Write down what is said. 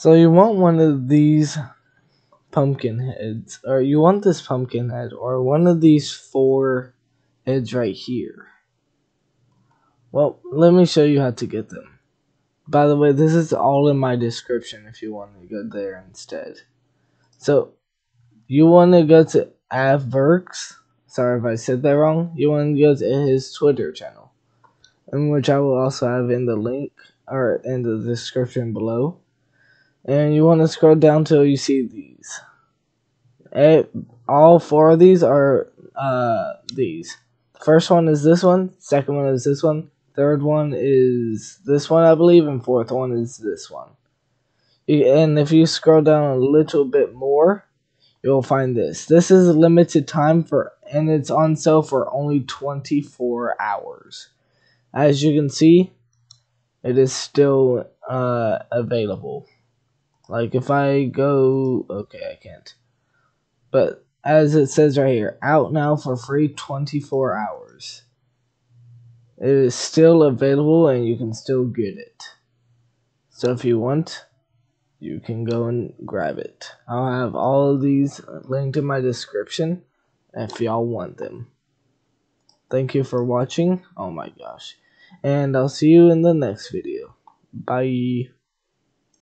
So you want one of these pumpkin heads, or you want this pumpkin head, or one of these four heads right here. Well, let me show you how to get them. By the way, this is all in my description if you want to go there instead. So, you want to go to Averx. Sorry if I said that wrong. You want to go to his Twitter channel, in which I will also have in the link or in the description below. And you want to scroll down till you see these. It, all four of these are uh, these. First one is this one. Second one is this one. Third one is this one, I believe, and fourth one is this one. And if you scroll down a little bit more, you'll find this. This is a limited time for, and it's on sale for only 24 hours. As you can see, it is still uh, available. Like if I go, okay, I can't. But as it says right here, out now for free 24 hours. It is still available and you can still get it. So if you want, you can go and grab it. I'll have all of these linked in my description if y'all want them. Thank you for watching. Oh my gosh. And I'll see you in the next video. Bye.